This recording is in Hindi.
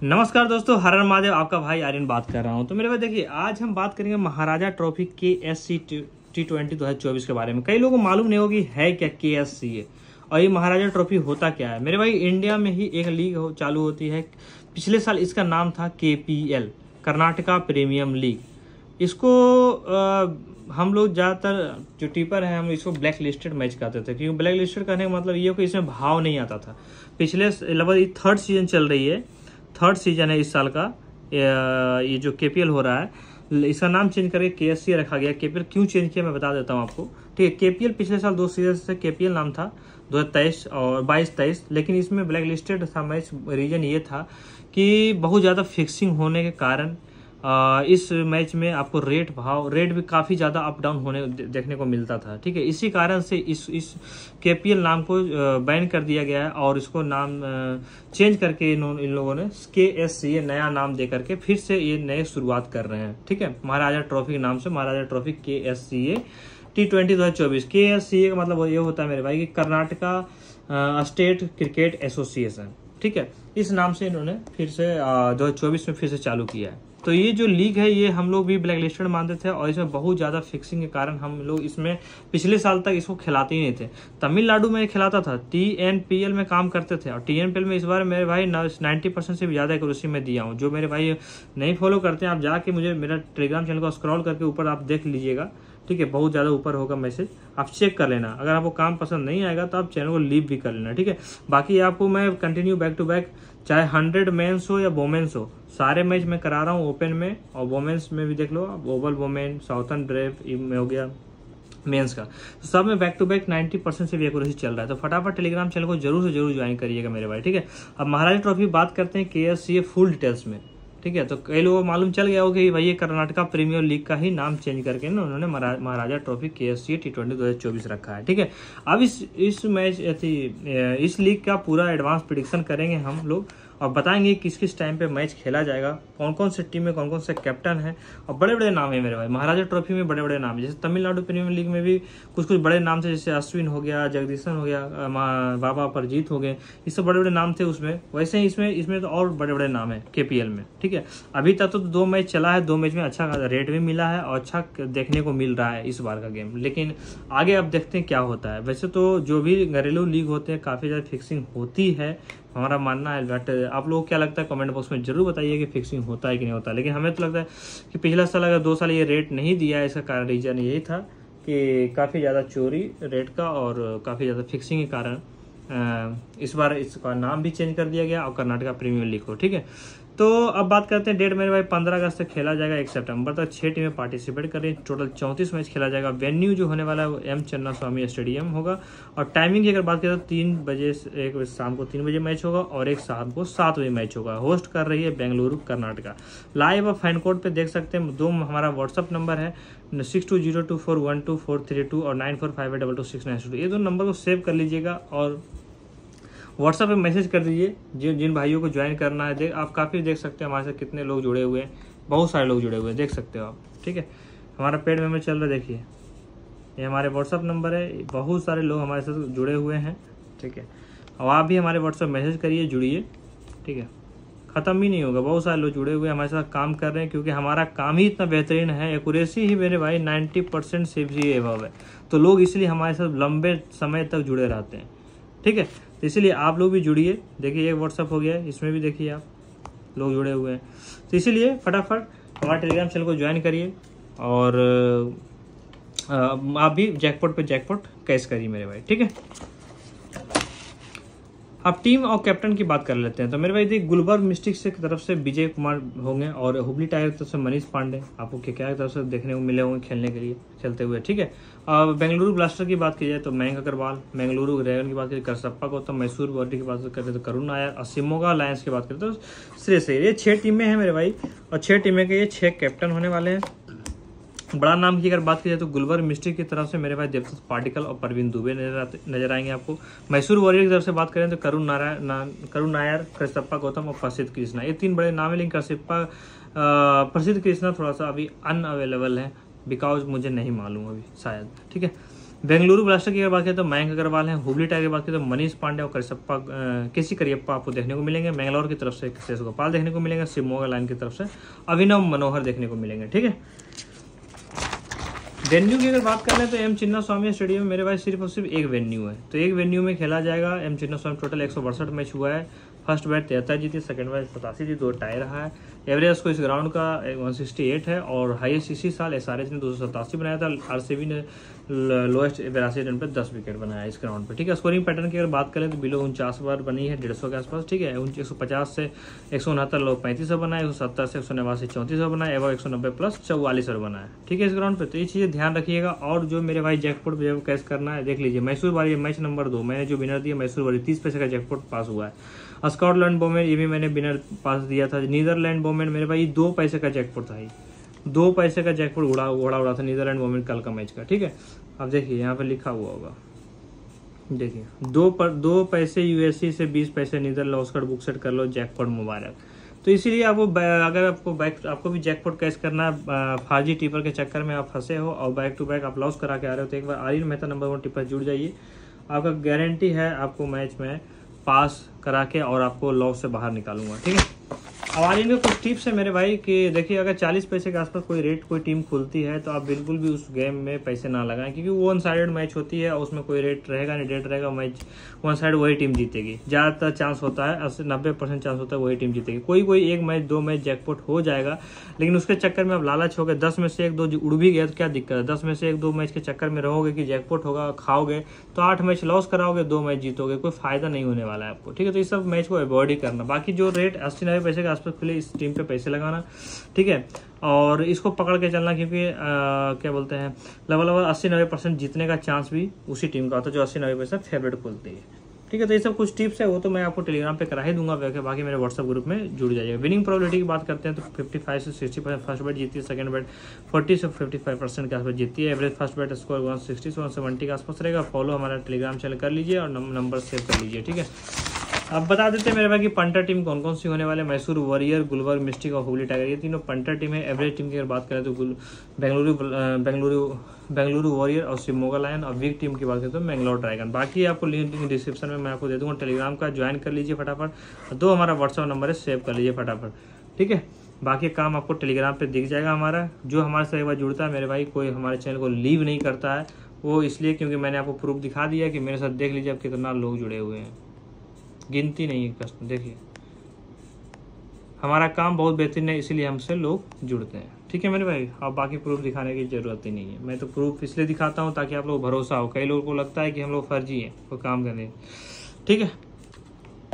नमस्कार दोस्तों हरर महादेव आपका भाई आर्यन बात कर रहा हूँ। तो मेरे भाई देखिए आज हम बात करेंगे Maharaja trophy K S C T twenty दो हज़ार चौबीस के बारे में। कई लोगों को मालूम नहीं होगी है क्या के एस सी है और ये महाराजा ट्रॉफी होता क्या है? मेरे भाई इंडिया में ही एक लीग हो, चालू होती है। पिछले साल इसका नाम था K P L Karnataka premium league. इसको आ, हम लोग ज़्यादातर जो टीपर हैं हम इसको ब्लैक लिस्टेड मैच कहते थे। क्योंकि ब्लैक लिस्टेड करने का मतलब ये हो कि इसमें भाव नहीं आता था। पिछले लगभग थर्ड सीज़न चल रही है। थर्ड सीज़न है इस साल का। ये जो के हो रहा है, इसका नाम चेंज करके के रखा गया। के क्यों चेंज किया मैं बता देता हूँ आपको। ठीक है के पिछले साल दो सीज़न से के नाम था, दो हज़ार तेईस और बाईस तेईस, लेकिन इसमें ब्लैक लिस्टेड था मैच रीजन ये था कि बहुत ज़्यादा फिक्सिंग होने के कारण इस मैच में आपको रेट भाव रेट भी काफ़ी ज़्यादा अप डाउन होने देखने को मिलता था ठीक है? इसी कारण से इस इस के नाम को बैन कर दिया गया है और इसको नाम चेंज करके इन, इन लोगों ने के एस सी ए नया नाम दे करके फिर से ये नए शुरुआत कर रहे हैं ठीक है? महाराजा ट्रॉफी के नाम से Maharaja trophy K S C A T twenty दो हज़ार चौबीस। के एस सी ए का मतलब ये होता है मेरे भाई कि कर्नाटका स्टेट क्रिकेट एसोसिएशन ठीक है? इस नाम से इन्होंने फिर से दो हज़ार चौबीस में फिर से चालू किया है। तो ये जो लीग है, ये हम लोग भी ब्लैक लिस्टेड मानते थे और इसमें बहुत ज़्यादा फिक्सिंग के कारण हम लोग इसमें पिछले साल तक इसको खिलाते ही नहीं थे। तमिलनाडु में खिलाता था। टी एन पी एल में काम करते थे और टी एन पी एल में इस बार मेरे भाई नाइन्टी परसेंट से भी ज़्यादा एक्यूरेसी में दिया हूँ। जो मेरे भाई नहीं फॉलो करते हैं, आप जाके मुझे मेरा टेलीग्राम चैनल को स्क्रॉल करके ऊपर आप देख लीजिएगा। ठीक है, बहुत ज़्यादा ऊपर होगा मैसेज आप चेक कर लेना। अगर आपको काम पसंद नहीं आएगा तो आप चैनल को लीव भी कर लेना। ठीक है, बाकी आपको मैं कंटिन्यू बैक टू बैक चाहे हंड्रेड मेन्स हो या वोमेन्स हो, सारे मैच मैं करा रहा हूँ ओपन में, और वोमेन्स में भी देख लो ओवल वोमेन साउथन ड्रेव में हो गया मेंस का। तो सब में बैक टू बैक 90 परसेंट से भी एक्यूरेसी चल रहा है। तो फटाफट टेलीग्राम चैनल को ज़रूर से ज़रूर ज्वाइन करिएगा मेरे भाई, ठीक है? अब महाराज ट्रॉफी बात करते हैं के फुल डिटेल्स में। ठीक है तो कई लोगों को मालूम चल गया हो कि भाई ये कर्नाटका प्रीमियर लीग का ही नाम चेंज करके ना उन्होंने Maharaja trophy K S C T twenty दो हज़ार चौबीस रखा है, ठीक है। अब इस इस मैच इस लीग का पूरा एडवांस प्रिडिक्शन करेंगे हम लोग और बताएँगे किस किस टाइम पे मैच खेला जाएगा कौन कौन से टीम में कौन कौन से कैप्टन है और बड़े बड़े नाम है मेरे भाई। महाराजा ट्रॉफी में बड़े बड़े नाम है। जैसे तमिलनाडु प्रीमियर लीग में भी कुछ कुछ बड़े नाम थे, जैसे अश्विन हो गया, जगदीशन हो गया बाबा परजीत हो गए। ये सब बड़े बड़े नाम थे उसमें। वैसे ही इसमें इसमें तो और बड़े बड़े नाम है के में, ठीक है? अभी तक तो दो मैच चला है, दो मैच में अच्छा रेट भी मिला है और अच्छा देखने को मिल रहा है इस बार का गेम लेकिन आगे अब देखते हैं क्या होता है। वैसे तो जो भी घरेलू लीग होते हैं, काफ़ी ज़्यादा फिक्सिंग होती है। हमारा मानना है बट आप लोगों को क्या लगता है कमेंट बॉक्स में ज़रूर बताइए कि फिक्सिंग होता है कि नहीं होता लेकिन हमें तो लगता है कि पिछला साल अगर दो साल ये रेट नहीं दिया है, इसका कारण रीजन यही था कि काफ़ी ज़्यादा चोरी रेट का और काफ़ी ज़्यादा फिक्सिंग के कारण इस बार इसका नाम भी चेंज कर दिया गया और कर्नाटका प्रीमियर लीग को, ठीक है? तो अब बात करते हैं डेट मेरे भाई पंद्रह अगस्त तक खेला जाएगा एक सितंबर तक। छह टीमें पार्टिसिपेट कर। रही टोटल चौंतीस मैच खेला जाएगा। वेन्यू जो होने वाला है वो एम चन्ना स्वामी स्टेडियम होगा। और टाइमिंग की अगर बात करें तो तीन बजे एक शाम को तीन बजे मैच होगा और एक शाम को सात बजे मैच होगा। होस्ट कर रही है बेंगलुरु, कर्नाटका। लाइव और फ़ैन कोड पर देख सकते हैं। दो हमारा व्हाट्सअप नंबर है। Six two zero two four one two four three two और nine four five eight double two six nine two ये दो नंबर को सेव कर लीजिएगा और व्हाट्सएप पे मैसेज कर दीजिए। जिन जिन भाइयों को ज्वाइन करना है, देख, आप काफ़ी देख सकते हैं हमारे साथ कितने लोग जुड़े हुए हैं। बहुत सारे लोग जुड़े हुए हैं, देख सकते हो आप, ठीक है? हमारा पेड मेंबर चल रहा है, देखिए। ये हमारे व्हाट्सअप नंबर है, बहुत सारे लोग हमारे साथ जुड़े हुए हैं, ठीक है? और आप भी हमारे व्हाट्सअप मैसेज करिए, जुड़िए, ठीक है? ख़त्म भी नहीं होगा, बहुत सारे लोग जुड़े हुए हमारे साथ काम कर रहे हैं, क्योंकि हमारा काम ही इतना बेहतरीन है। एक्यूरेसी ही मेरे भाई 90 परसेंट से भी एवब है। तो लोग इसलिए हमारे साथ लंबे समय तक जुड़े रहते हैं, ठीक है? इसीलिए आप लोग भी जुड़िए। देखिए एक व्हाट्सअप हो गया है, इसमें भी देखिए आप लोग जुड़े हुए हैं। तो इसीलिए फटाफट हमारे टेलीग्राम चैनल को ज्वाइन करिए और आप भी जैकपॉट पे जैकपॉट कैश करिए मेरे भाई, ठीक है? अब टीम और कैप्टन की बात कर लेते हैं। तो मेरे भाई देखिए गुलबर्ग मिस्टिक से तरफ़ से विजय कुमार होंगे और हुबली टाइगर की तरफ़ से मनीष पांडे। आपको क्या क्या तरफ़ से देखने को मिले होंगे खेलने के लिए, खेलते हुए, ठीक है? अब बेंगलुरु ब्लास्टर की बात की जाए तो मयंक अग्रवाल, बेंगलुरु रेवन की बात करें करसप्पा को तो मैसूर बॉडी की बात करते तो करुण नायर, और सिमोगा लायंस की बात करें तो श्रेय ये छह टीमें हैं मेरे भाई, और छह टीमें के ये छह कैप्टन होने वाले हैं। बड़ा नाम की अगर बात की जाए तो गुलवर मिस्ट्री की तरफ़ से मेरे भाई देवदत्त पार्टिकल और परवीन दुबे नज़र नज़र आएँगे आपको। मैसूर वॉरियर की तरफ़ से बात करें तो करुण नारायण करुण नायर कृष्णप्पा गौतम और प्रसिद्ध कृष्णा। ये तीन बड़े नाम है, लेकिन कृष्णप्पा प्रसिद्ध कृष्णा थोड़ा सा अभी अनअवेलेबल है बिकॉज़ मुझे नहीं मालूम अभी, शायद। ठीक है? बेंगलुरु ब्लास्टर की अगर बात करें तो मयंक अग्रवाल हैं, हुबली टाइगर की बात करें तो मनीष पांडे और करिसप्पा किसी करियप्पा आपको देखने को मिलेंगे, मैंगलोर की तरफ़ से शेष गोपाल देखने को मिलेंगे, शिवमोगा लाइन की तरफ़ से अभिनव मनोहर देखने को मिलेंगे। ठीक है? वेन्यू की अगर बात करें तो एम चिन्ना स्वामी स्टेडियम में मेरे पास सिर्फ़ और सिर्फ़ एक वेन्यू है। तो एक वेन्यू में खेला जाएगा एम चिन्ना स्वामी टोटल एक मैच हुआ है। फ़र्स्ट बैट तिहत्तर जीती, सेकंड बैट सतासी जीती, दो टाई रहा है। एवरेज को इस ग्राउंड का 168 है और हाईएस्ट इसी साल एस ने दो सौ सतासी बनाया था। आरसीबी ने लोएस्ट बिरासी रन पर दस विकेट बनाया इस ग्राउंड पर ठीक है? स्कोरिंग पैटर्न की अगर बात करें तो बिलो उनचास बार बनी है, डेढ़ के आसपास, ठीक है? एक सौ पचास से एक सौ उनहत्तर लोग पैंतीस सौ बनाए, एक सौ सत्तर से एक सौ नवासी चौंतीस सौ बनाए, एवं एक सौ नब्बे प्लस चौवालीस सौ बनाए, ठीक है? इस ग्राउंड पर तो ये चीज़ें ध्यान रखिएगा और जो मेरे भाई जैकपोर्ट जब कैश करना है, देख लीजिए, मैसूर वाली मैच नंबर दो, मैंने जो विनर दिया, मैसूर वाली तीस पैसे का जैकपोर्ट पास हुआ है। स्कॉटलैंड बोमेन ये भी मैंने विनर पास दिया था। नीदरलैंड बोमेन मेरे भाई, दो पैसे का जैकपोर्ट था दो पैसे का जैकपोर्ट उड़ा उड़ा उड़ा था नीदरलैंड वोमेन कल का मैच का, ठीक है? अब देखिए, यहाँ पर लिखा हुआ होगा। देखिए, दो पर, दो पैसे यूएससी से बीस पैसे नीदर लॉस्कर बुक सेट कर लो जैकपॉट मुबारक। तो इसीलिए आपको अगर आपको बैक आपको भी जैकपॉट कैश करना है फार्जी टिपर के चक्कर में आप फंसे हो और बैक टू बैक आप लॉस करा के आ रहे हो तो एक बार Aryan Mehta number one tipper जुड़ जाइए। आपका गारंटी है आपको मैच में पास करा के और आपको लॉक से बाहर निकालूँगा ठीक है? अब इनके कुछ टिप्स है मेरे भाई कि देखिए, अगर 40 पैसे के आसपास कोई रेट कोई टीम खुलती है तो आप बिल्कुल भी उस गेम में पैसे ना लगाएँ, क्योंकि वो वन साइड मैच होती है और उसमें कोई रेट रहेगा नहीं रेट रहेगा मैच वन साइड वही टीम जीतेगी। ज़्यादातर चांस होता है, अस्सी, नब्बे परसेंट चांस होता है वही टीम जीतेगी। कोई कोई एक मैच दो मैच जैकपॉट हो जाएगा, लेकिन उसके चक्कर में आप लालच हो गए, दस में से एक, दो उड़ भी गया तो क्या दिक्कत है? दस में से एक, दो मैच के चक्कर में रहोगे कि जैकपॉट होगा, खाओगे तो आठ मैच लॉस कराओगे, दो मैच जीतोगे, कोई फ़ायदा नहीं होने वाला है आपको, ठीक है? तो इस सब मैच को अवॉइड ही करना। बाकी जो रेट अस्सी, नब्बे पैसे के आसपास खुले इस टीम पे पैसे लगाना, ठीक है? और इसको पकड़ के चलना क्योंकि क्या बोलते हैं लगभग लगभग अस्सी नब्बे परसेंट जीतने का चांस भी उसी टीम का होता है, जो अस्सी नब्बे परसेंट फेवरेट खुलती है। ठीक है तो ये सब कुछ टिप्स है, वो तो मैं आपको टेलीग्राम पे करा ही दूँगा, बाकी मेरे व्हाट्सअप ग्रुप में जुड़ जाइएगा। विनिंग प्रोबेबिलिटी की बात करते हैं तो 55 से 60 परसेंट फ़र्स्ट बैट जीती है सेकंड बैट 40 से 55 परसेंट के आसपास जीती है। Average first bat score one sixty से वन सेवेंटी के आसपास रहेगा। फॉलो हमारा टेलीग्राम चैनल कर लीजिए और नंबर सेव कर लीजिए, ठीक है? अब बता देते हैं मेरे भाई की पंटर टीम कौन कौन सी होने वाले मैसूर, वॉरियर गुलबर्ग मिस्टिक और हुगली टाइगर। ये तीनों पंटर टीम है। एवरेज टीम की अगर बात करें तो बेंगलुरु बेंगलुरु बेंगलुरु वॉरियर और शिवमोगा लायन और वीक टीम की बात करें तो मैंगलोर ड्रैगन। बाकी आपको लिंक डिस्क्रिप्शन में मैं आपको दे दूँगा। टेलीग्राम का ज्वाइन कर लीजिए फटाफट। दो हमारा व्हाट्सअप नंबर है सेव कर लीजिए फटाफट। ठीक है? बाकी काम आपको टेलीग्राम पे दिख जाएगा हमारा। जो हमारे साथ एक बार जुड़ता है मेरे भाई, कोई हमारे चैनल को लीव नहीं करता है। वो इसलिए क्योंकि मैंने आपको प्रूफ दिखा दिया कि मेरे साथ देख लीजिए अब कितना लोग जुड़े हुए हैं। गिनती नहीं है कस्टमर देखिए। हमारा काम बहुत बेहतरीन है, इसीलिए हमसे लोग जुड़ते हैं। ठीक है मेरे भाई, अब बाकी प्रूफ दिखाने की ज़रूरत ही नहीं है। मैं तो प्रूफ इसलिए दिखाता हूँ ताकि आप लोग भरोसा हो। कई लोगों को लगता है कि हम लोग फर्जी हैं वो काम करने। ठीक है?